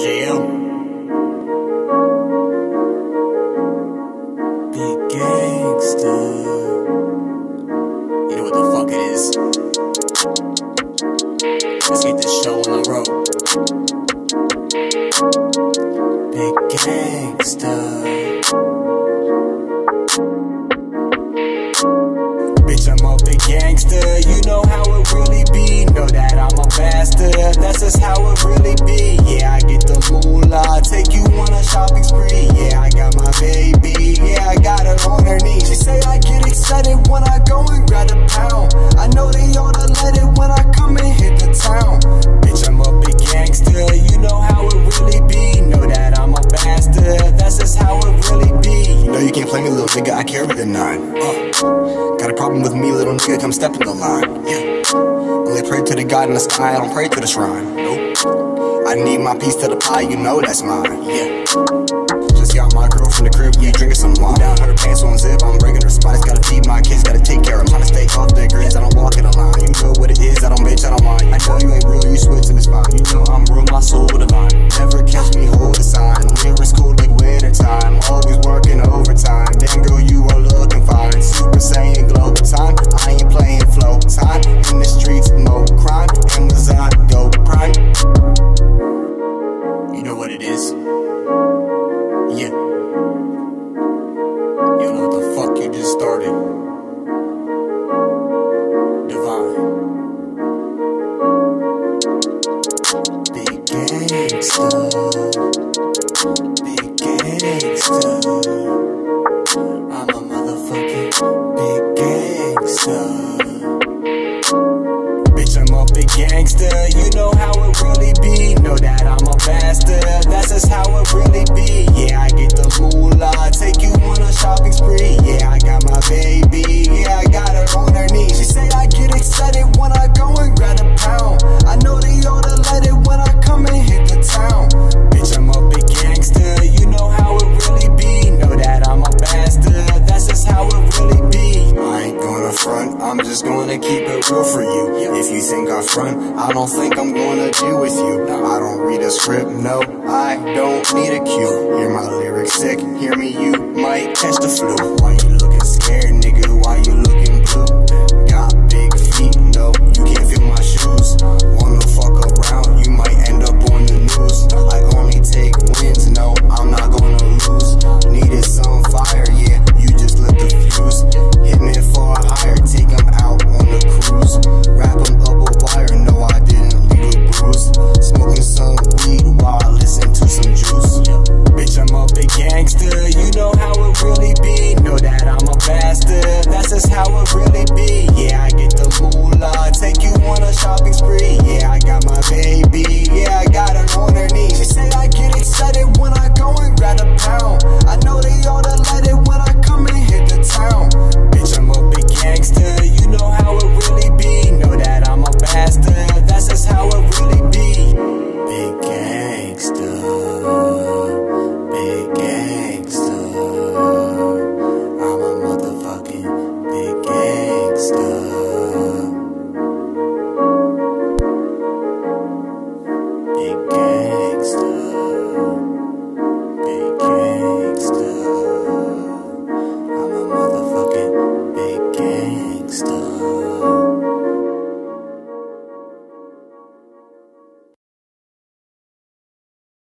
JL. Big gangsta. You know what the fuck it is. Let's get this show on the road. Big gangsta. On her knees. She say I get excited when I go and grab a pound. I know they ought to let it when I come and hit the town. Bitch, I'm a big gangster. You know how it really be. Know that I'm a bastard. That's just how it really be. Know you can't play me, little nigga. I carry the nine. Uh, got a problem with me, little nigga? Come step in the line. Yeah. Only pray to the God in the sky. I don't pray to the shrine. Nope. I need my piece to the pie. You know that's mine. Yeah. Just got my girl from the crib, yeah, drinking some wine. Down her pants the just started. Divine. Big gangsta. Big gangsta. I'm a motherfucking big gangsta. Bitch, I'm a big gangster. You know how it really be. Gonna keep it real for you. If you think I front, I don't think I'm gonna deal with you. I don't read a script, no, I don't need a cue. Hear my lyrics sick, hear me, you might catch the flu. Why you looking scared, nigga? really be.